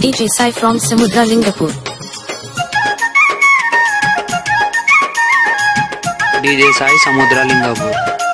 DJ Sai from Samudra Lingapur. DJ Sai Samudra Lingapur.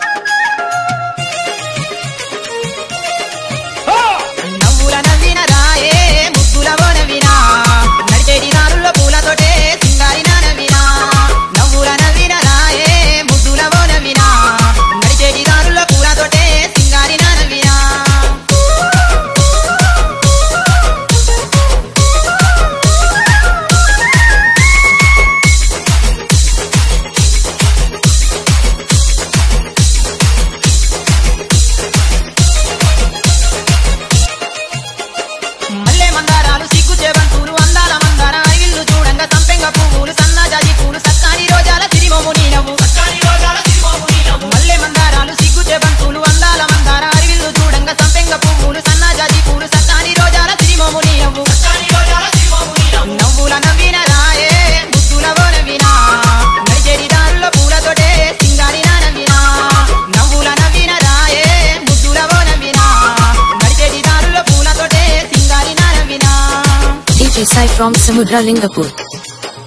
Desai from Samudralingapur.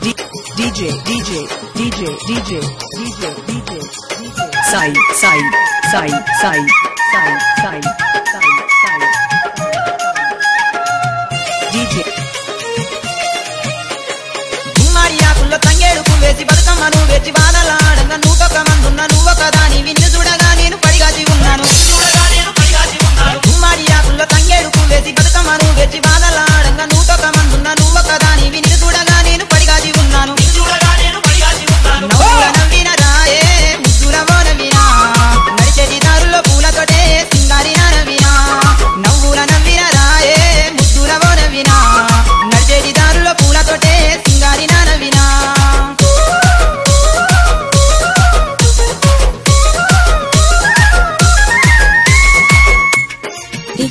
D- DJ, DJ, DJ, DJ, DJ, DJ, DJ. Sai, Sai, Sai, Sai, Sai, Sai, Sai, Sai. DJ. భూమారి ఆకుల్లో తంగేడుకు వేసి బతుకమ్మను వేచి వానలాడన్న నూకొక మందున్న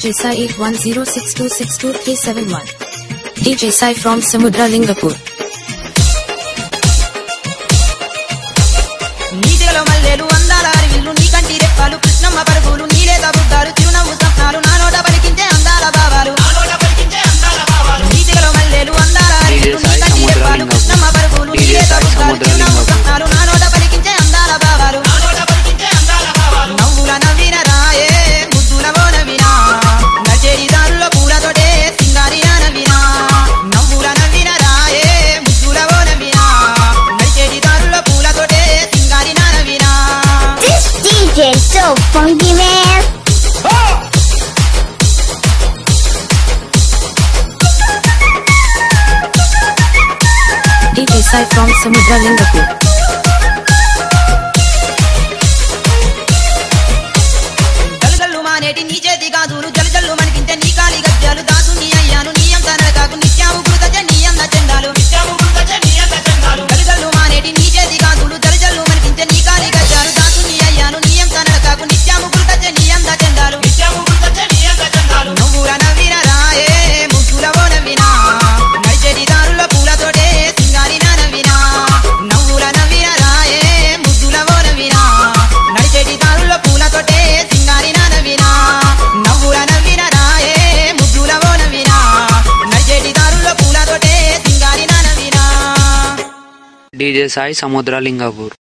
DJ Sai 8106262371. DJ Sai from Samudra Lingapur. నీటిలో మల్లెలు అందాల అరివిల్లు నీ కంటి రెప్పాలు కృష్ణమ్మ పరుగులు నీడే తబుద్దాలు చిరునవ్వు సప్నాలు నా నోట పలికించే funky, man. DJ Sai from Samudra Lingapur. DJ Sai Samudralingapur.